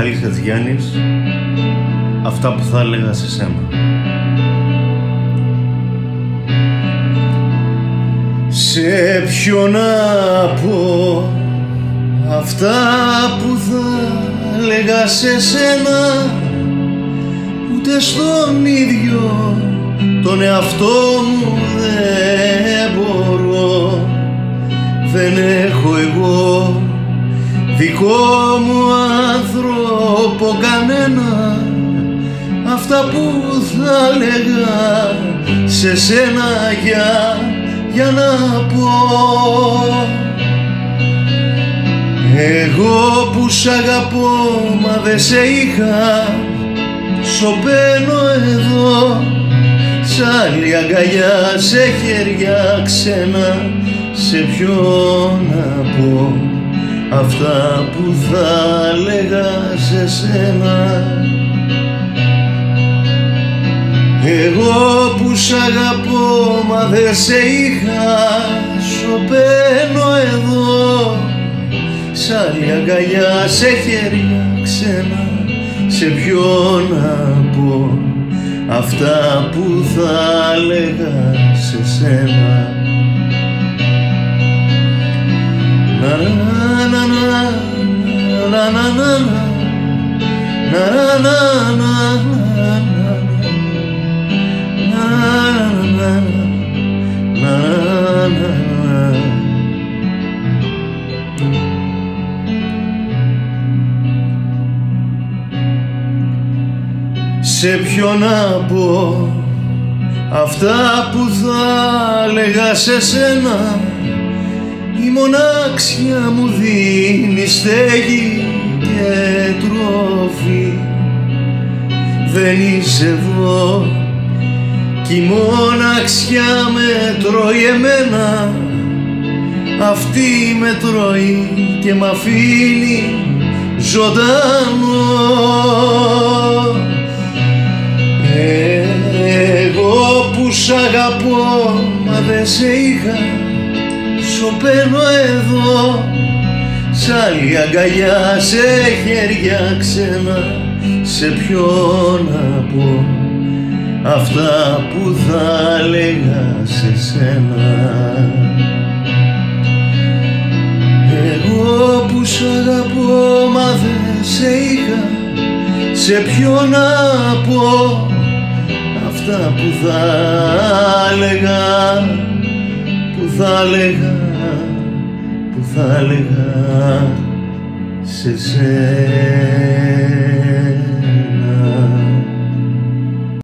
Μιχάλης Χατζηγιάννης Αυτά που θα έλεγα σε σένα. Σε ποιον να πω Αυτά που θα έλεγα σε σένα Ούτε στον ίδιο τον εαυτό μου δεν μπορώ. Δεν έχω εγώ δικό μου άνθρωπο κανένα αυτά που θα λέγα σε σένα για, για να πω. Εγώ που σ' αγαπώ μα δεν σε είχα σωπαίνω εδώ σ' άλλη αγκαλιά σε χέρια ξένα σε ποιον να πω αυτά που θα έλεγα σε σένα. Εγώ που σ' αγαπώ μα δεν σε είχα σωπαίνω εδώ. Σ' άλλη αγκαλιά σε χέρια ξένα σε ποιον να πω αυτά που θα έλεγα σε σένα Σε ποιο να πω αυτά που θα λέγα σε σένα η μονάξια μου δίνει στέγη και τρόφι δεν είσαι εδώ κι η μοναξιά με τρώει εμένα. Αυτή με τρώει και μ' αφήνει ζωντανό. Εγώ που σ' αγαπώ μα δεν σε είχα σωπαίνω εδώ. Σ' άλλη αγκαλιά σε χέρια ξένα σε ποιον να πω αυτά που θα έλεγα σε σένα. Εγώ που σ' αγαπώ μα δεν σε είχα σε ποιον να πω αυτά που θα έλεγα που θα έλεγα που θα έλεγα σε σένα